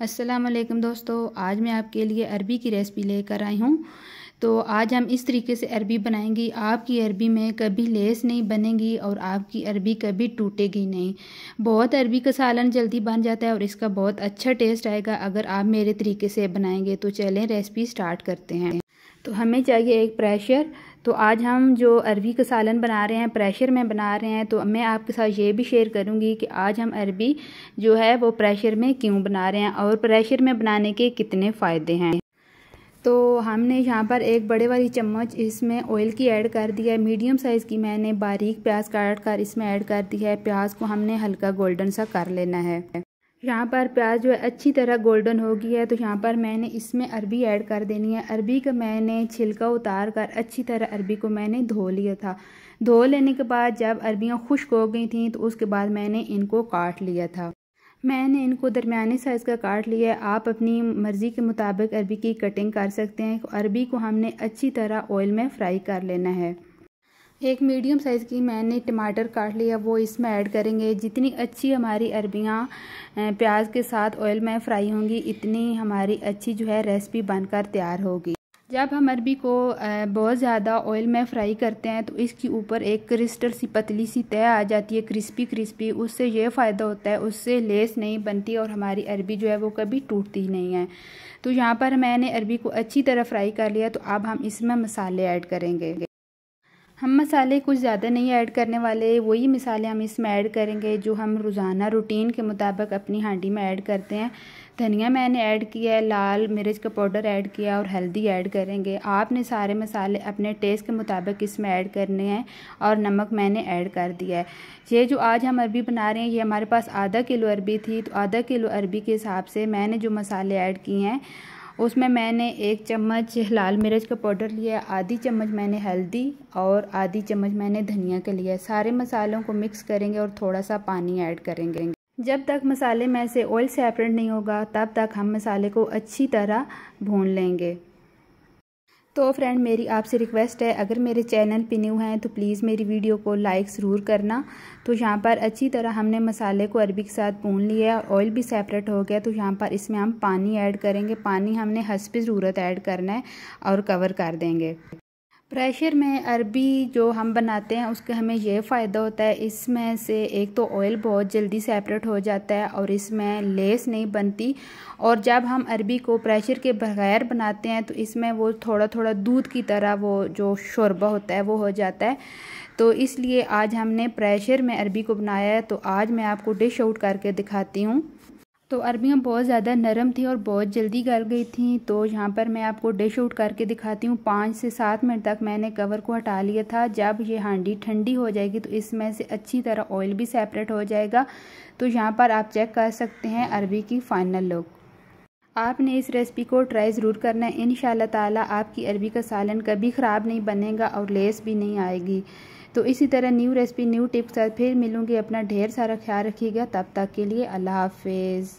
अस्सलाम वालेकुम दोस्तों, आज मैं आपके लिए अरबी की रेसिपी लेकर आई हूँ। तो आज हम इस तरीके से अरबी बनाएँगी। आपकी अरबी में कभी लेस नहीं बनेगी और आपकी अरबी कभी टूटेगी नहीं। बहुत अरबी का सालन जल्दी बन जाता है और इसका बहुत अच्छा टेस्ट आएगा अगर आप मेरे तरीके से बनाएँगे। तो चलें रेसिपी स्टार्ट करते हैं। तो हमें चाहिए एक प्रेशर तो आज हम जो अरबी का सालन बना रहे हैं प्रेशर में बना रहे हैं तो मैं आपके साथ ये भी शेयर करूँगी कि आज हम अरबी जो है वो प्रेशर में क्यों बना रहे हैं और प्रेशर में बनाने के कितने फ़ायदे हैं। तो हमने यहाँ पर एक बड़े वाली चम्मच इसमें ऑयल की ऐड कर दी है। मीडियम साइज़ की मैंने बारीक प्याज काट कर इसमें ऐड कर दी है। प्याज को हमने हल्का गोल्डन सा कर लेना है। यहाँ पर प्याज जो है अच्छी तरह गोल्डन हो गई है तो यहाँ पर मैंने इसमें अरबी ऐड कर देनी है। अरबी का मैंने छिलका उतार कर अच्छी तरह अरबी को मैंने धो लिया था। धो लेने के बाद जब अरबियाँ खुश्क हो गई थी तो उसके बाद मैंने इनको काट लिया था। मैंने इनको दरमियाने साइज़ का काट लिया है। आप अपनी मर्ज़ी के मुताबिक अरबी की कटिंग कर सकते हैं। अरबी को हमने अच्छी तरह ऑयल में फ्राई कर लेना है। एक मीडियम साइज़ की मैंने टमाटर काट लिया, वो इसमें ऐड करेंगे। जितनी अच्छी हमारी अरबियाँ प्याज के साथ ऑयल में फ्राई होंगी, इतनी हमारी अच्छी जो है रेसिपी बनकर तैयार होगी। जब हम अरबी को बहुत ज़्यादा ऑयल में फ्राई करते हैं तो इसके ऊपर एक क्रिस्टल सी, पतली सी तय आ जाती है क्रिस्पी क्रिस्पी उससे ये फ़ायदा होता है, उससे लेस नहीं बनती और हमारी अरबी जो है वो कभी टूटती नहीं है। तो यहाँ पर मैंने अरबी को अच्छी तरह फ्राई कर लिया तो अब हम इसमें मसाले ऐड करेंगे। हम मसाले कुछ ज़्यादा नहीं ऐड करने वाले, वही मसाले हम इसमें ऐड करेंगे जो हम रोज़ाना रूटीन के मुताबिक अपनी हांडी में ऐड करते हैं। धनिया मैंने ऐड किया है, लाल मिर्च का पाउडर ऐड किया और हल्दी ऐड करेंगे। आपने सारे मसाले अपने टेस्ट के मुताबिक इसमें ऐड करने हैं और नमक मैंने ऐड कर दिया है। ये जो आज हम अरबी बना रहे हैं, ये हमारे पास आधा किलो अरबी थी तो आधा किलो अरबी के हिसाब से मैंने जो मसाले ऐड किए हैं उसमें मैंने एक चम्मच लाल मिर्च का पाउडर लिया, आधी चम्मच मैंने हल्दी और आधी चम्मच मैंने धनिया का लिया। सारे मसालों को मिक्स करेंगे और थोड़ा सा पानी ऐड करेंगे। जब तक मसाले में से ऑयल सेपरेट नहीं होगा, तब तक हम मसाले को अच्छी तरह भून लेंगे। तो फ्रेंड मेरी आपसे रिक्वेस्ट है, अगर मेरे चैनल पे न्यू हैं तो प्लीज़ मेरी वीडियो को लाइक ज़रूर करना। तो यहाँ पर अच्छी तरह हमने मसाले को अरबी के साथ भून लिया ऑयल भी सेपरेट हो गया तो यहाँ पर इसमें हम पानी ऐड करेंगे। पानी हमने हंस पर ज़रूरत ऐड करना है और कवर कर देंगे। प्रेशर में अरबी जो हम बनाते हैं, उसका हमें यह फ़ायदा होता है। इसमें से एक तो ऑयल बहुत जल्दी सेपरेट हो जाता है और इसमें लेस नहीं बनती। और जब हम अरबी को प्रेशर के बगैर बनाते हैं तो इसमें वो थोड़ा थोड़ा दूध की तरह वो जो शोरबा होता है, वो हो जाता है। तो इसलिए आज हमने प्रेशर में अरबी को बनाया है तो आज मैं आपको डिश आउट करके दिखाती हूँ। तो अरबियाँ बहुत ज़्यादा नरम थी और बहुत जल्दी गल गई थी। तो यहाँ पर मैं आपको डिश आउट करके दिखाती हूँ। पाँच से सात मिनट तक मैंने कवर को हटा लिया था। जब ये हांडी ठंडी हो जाएगी तो इसमें से अच्छी तरह ऑयल भी सेपरेट हो जाएगा। तो यहाँ पर आप चेक कर सकते हैं अरबी की फ़ाइनल लुक। आपने इस रेसिपी को ट्राई ज़रूर करना है। इन ताला आपकी अरबी का सालन कभी ख़राब नहीं बनेगा और लेस भी नहीं आएगी। तो इसी तरह न्यू रेसिपी न्यू टिप्स साथ फिर मिलूँगी। अपना ढेर सारा ख्याल रखिएगा। तब तक के लिए अल्लाह हाफिज़।